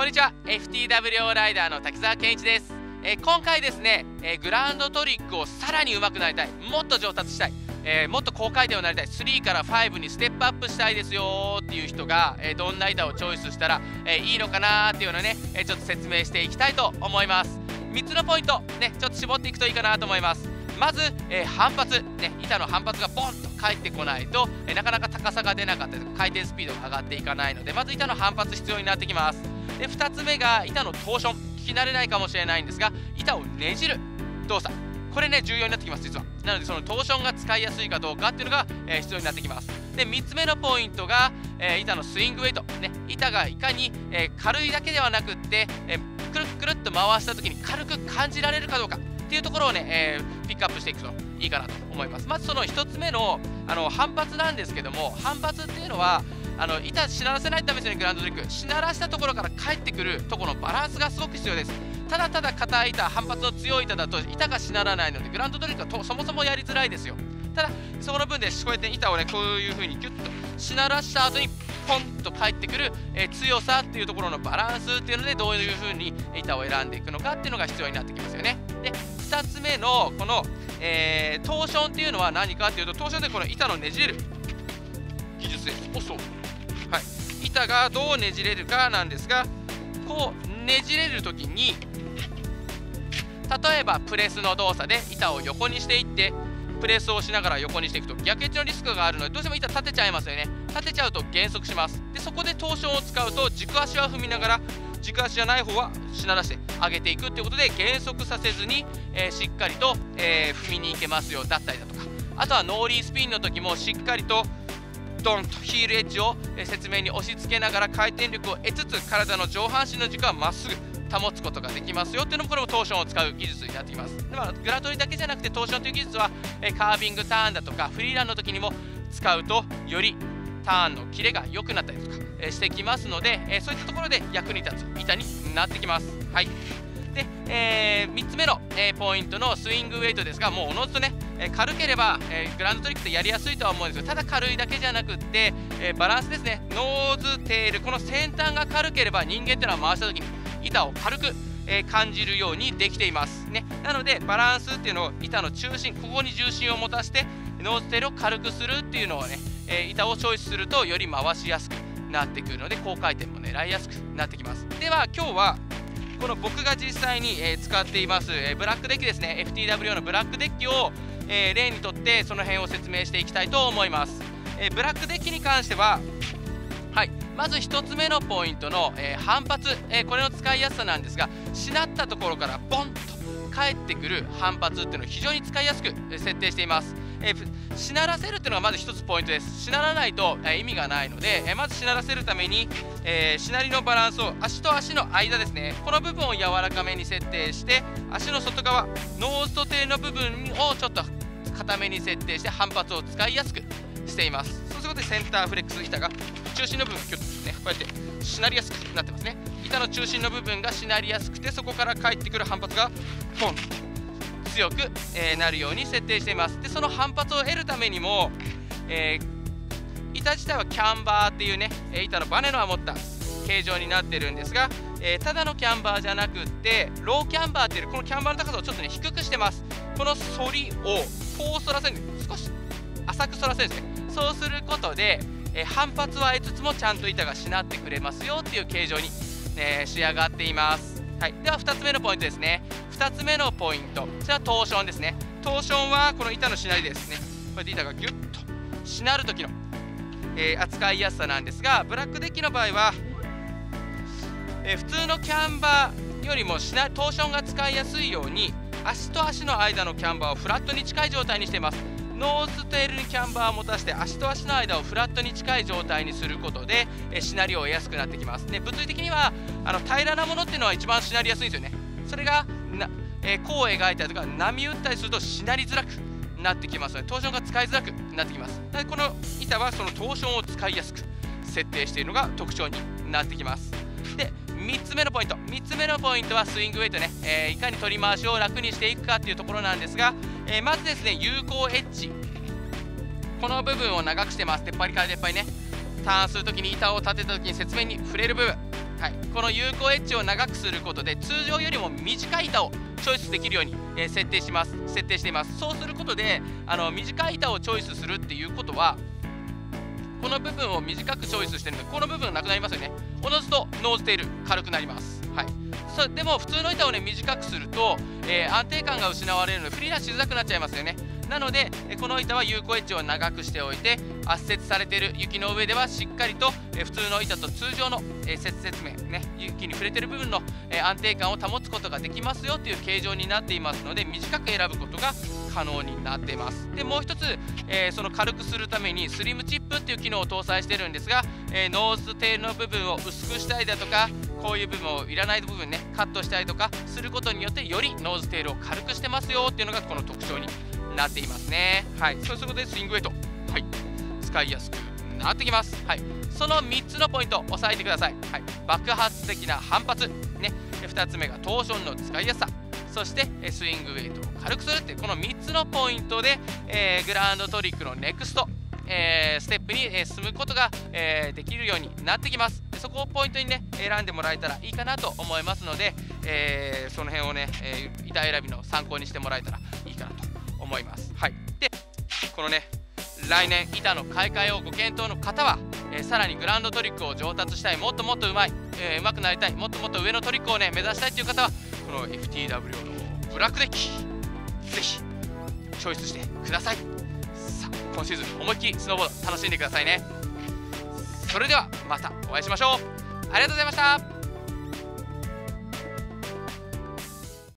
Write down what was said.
こんにちは。FTW ライダーの滝沢健一です、えー、今回ですね、えー、グランドトリックをさらに上手くなりたい。もっと上達したい。えー、もっと高回転をなりたい。3から5にステップアップしたいですよっていう人が、え、どんな板をチョイスしたら、え、いいのかなっていうのをね、えちょっと説明していきたいと思います。3つのポイントねちょっと絞っていくといいかなと思います。まず、え反発、ね、板の反発がボンと返ってこないと、えなかなか高さが出なかったり回転スピードが上がっていかないのでまず板の反発必要になってきます。で2つ目が板のトーション聞き慣れないかもしれないんですが板をねじる。動作。これね重要になってきます実は。なのでそのトーションが使いやすいかどうかっていうのが、えー、必要になってきます。で3つ目のポイントが、えー、板のスイングウェイト、ね、板がいかに、えー、軽いだけではなくって、えくるくるっと回した時に軽く感じられるかどうか。っていうところをね、えピックアップしていくといいかなと思います。まずその1つ目のあの反発なんですけども反発っていうのはあの板しならせないためですねグランドトリックしならしたところから帰ってくるところのバランスがすごく必要です。ただただ硬い板反発の強い板だと板がしならないのでグランドトリックはそもそもやりづらいですよ。ただその分でこうやって板をねこういう風にギュッとしならした後にポンと返ってくる、えー、強さっていうところのバランスっていうのでどういう風に板を選んでいくのかっていうのが必要になってきますよね。で2つ目のこの、えー、トーションっていうのは何かっていうとトーションでこの板のねじれる技術です。おそう。板がどうねじれるかなんですがこうねじれる時に例えばプレスの動作で板を横にしていってプレスをしながら横にしていくと逆エッジのリスクがあるのでどうしても板立てちゃいますよね。立てちゃうと減速します。でそこでトーションを使うと軸足は踏みながら軸足じゃない方はしならして上げていくっていうことで減速させずに、えー、しっかりと、えー、踏みに行けますよだったりだとか。あとはノーリースピンの時もしっかりとドンとヒールエッジを説明に押し付けながら回転力を得つつ体の上半身の軸はまっすぐ保つことができますよっていうのもこれもトーションを使う技術になってきます。だからグラトリだけじゃなくてトーションという技術はカービングターンだとかフリーランの時にも使うとよりターンのキレが良くなったりとかしてきますのでそういったところで役に立つ板になってきます。はい。で、えー、3つ目の、えー、ポイントのスイングウェイトですがもうおのずとね、えー、軽ければ、えグランドトリックってやりやすいとは思うんですよ。ただ軽いだけじゃなくって、えバランスですね。ノーズテール。この先端が軽ければ人間っていうのは回した時に板を軽くえ感じるようにできています。ね。なのでバランスっていうのを板の中心ここに重心を持たせてノーズテールを軽くするっていうのをね、え板をチョイスするとより回しやすくなってくるので高回転も狙いやすくなってきます。では今日はこの僕が実際に、え使っています、えブラックデッキですね。FTW のブラックデッキを、え例にとってその辺を説明していきたいと思います、えブラックデッキに関してははい。まず1つ目のポイントの、え反発、えこれの使いやすさなんですがしなったところからボンと返ってくる反発っていうのを非常に使いやすく設定しています。えー、しならせるっていうのがまず一つポイントです。しならないと、えー、意味がないので、えー、まずしならせるために、えしなりのバランスを足と足の間ですね。この部分を柔らかめに設定して足の外側ノーズとテールの部分をちょっと固めに設定して反発を使いやすくしています。そうすることでセンターフレックス板が中心の部分キュッとねこうやってしなりやすくなってますね。板の中心の部分がしなりやすくてそこから返ってくる反発がポン。強く、えー、なるように設定しています。でその反発を得るためにも、えー、板自体はキャンバーっていうね板のバネの持った形状になってるんですが、えー、ただのキャンバーじゃなくってローキャンバーっていうこのキャンバーの高さをちょっとね低くしてます。この反りをこう反らせる少し浅く反らせるんですね。そうすることで、え反発は得つつもちゃんと板がしなってくれますよっていう形状に、え仕上がっています。はい、では2つ目のポイントですね。2つ目のポイント。それはトーションですね。トーションはこの板のしなりですね。これで板がギュッとしなる時の、えー、扱いやすさなんですがブラックデッキの場合は、えー、普通のキャンバーよりもしなトーションが使いやすいように足と足の間のキャンバーをフラットに近い状態にしています。ノーズテールにキャンバーを持たせて足と足の間をフラットに近い状態にすることで、えしなりを得やすくなってきます。で物理的にはあの平らなものっていうのは一番しなりやすいんですよね。それがな、えー、弧を描いたりとか波打ったりするとしなりづらくなってきますのでトーションが使いづらくなってきます。でこの板はそのトーションを使いやすく設定しているのが特徴になってきます。で3つ目のポイント。3つ目のポイントはスイングウェイトね、えー、いかに取り回しを楽にしていくかっていうところなんですが、えー、まずですね有効エッジ。この部分を長くしてます。出っ張りから出っ張りね。ターンするときに板を立てたときに雪面に触れる部分。はい、この有効エッジを長くすることで通常よりも短い板をチョイスできるように、えー、設定します。設定しています。そうすることであの短い板をチョイスするっていうことはこの部分を短くチョイスしてるのでこの部分なくなりますよね。おのずとノーズテール軽くなります。そでも普通の板をね短くすると、えー、安定感が失われるので振り出しづらくなっちゃいますよね。なのでこの板は有効エッジを長くしておいて圧雪されている雪の上ではしっかりと普通の板と通常の雪雪面ね雪に触れてる部分の安定感を保つことができますよという形状になっていますので短く選ぶことが可能になっています。でもう一つ、えー、その軽くするためにスリムチップっていう機能を搭載してるんですが、えー、ノーズテールの部分を薄くしたりだとかこういう部分をいらない部分ねカットしたりとかすることによってよりノーズテールを軽くしてますよっていうのがこの特徴になっていますね。はい。そうすることでスイングウェイトはい。使いやすくなってきます。はい。その3つのポイント押さえてください、はい、爆発的な反発。ね。2つ目がトーションの使いやすさ。そしてスイングウェイトを軽くするってこの3つのポイントで、えー、グラウンドトリックのネクスト、えー、ステップに、え進むことが、え、できるようになってきます。そこをポイントにね選んでもらえたらいいかなと思いますので、えその辺をね、え板選びの参考にしてもらえたらいいかなと思います。はい。でこのね来年板の買い替えをご検討の方は、えー、さらにグランドトリックを上達したいもっともっとうまい、えー、上手くなりたいもっともっと上のトリックをね目指したいという方はこの FTW のブラックデッキぜひチョイスしてください。さあ今シーズン思いっきりスノーボード楽しんでくださいね。それではまたお会いしましょう。ありがとうございました。